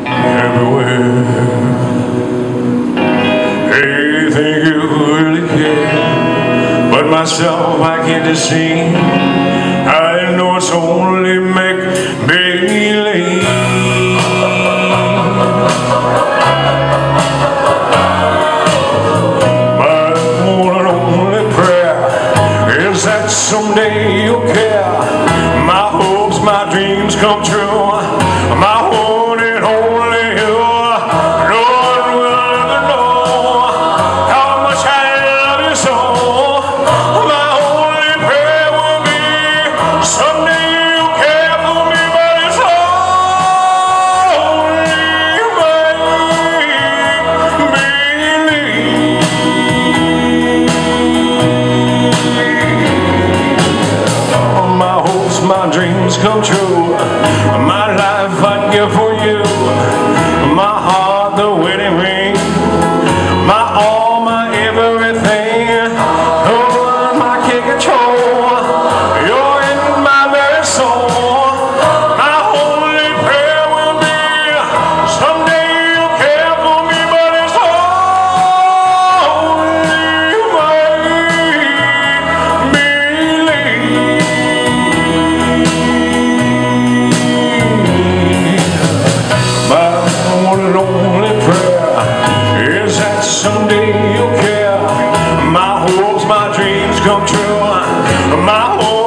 everywhere. Hey, think you really care, but myself I can't deceive. I know it's only make believe. My one and only prayer is that someday you'll care. My hopes, my dreams come true. My one dreams come true. My life I'd give for you. my dreams come true. My whole